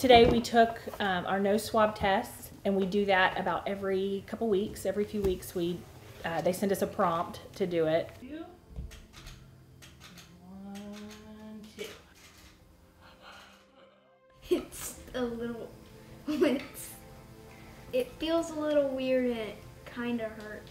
Today we took um, our nose swab test, and we do that about every couple weeks. Every few weeks, we uh, they send us a prompt to do it. One, two. It's a little. It's, it feels a little weird. And it kind of hurts.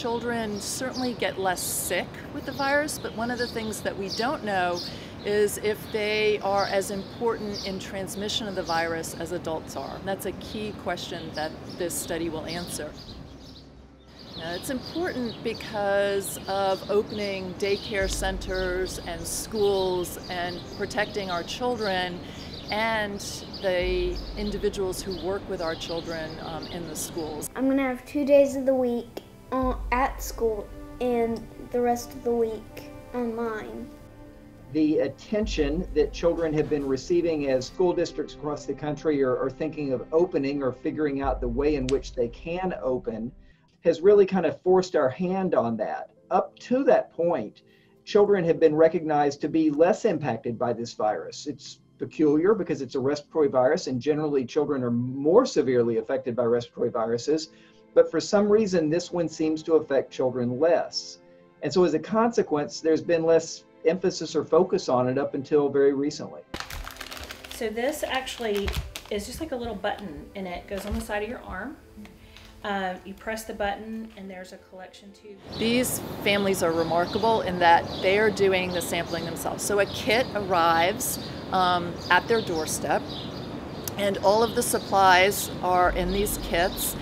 Children certainly get less sick with the virus, but one of the things that we don't know is if they are as important in transmission of the virus as adults are. That's a key question that this study will answer. Now, it's important because of opening daycare centers and schools and protecting our children and the individuals who work with our children um, in the schools. I'm gonna have two days of the week uh, at school and the rest of the week online. the attention that children have been receiving as school districts across the country are, are thinking of opening or figuring out the way in which they can open has really kind of forced our hand on that. Up to that point, children have been recognized to be less impacted by this virus. It's peculiar because it's a respiratory virus, and generally, children are more severely affected by respiratory viruses. But for some reason, this one seems to affect children less. And so, as a consequence, there's been less emphasis or focus on it up until very recently. So this actually is just like a little button, and it goes on the side of your arm. Um, you press the button, and there's a collection tube. These families are remarkable in that they are doing the sampling themselves. So a kit arrives um, at their doorstep, and all of the supplies are in these kits.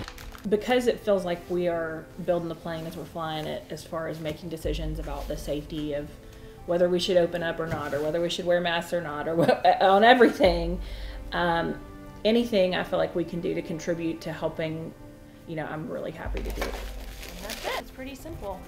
Because it feels like we are building the plane as we're flying it as far as making decisions about the safety of whether we should open up or not or whether we should wear masks or not or on everything um, anything i feel like we can do to contribute to helping you know i'm really happy to do it. And that's it. It's pretty simple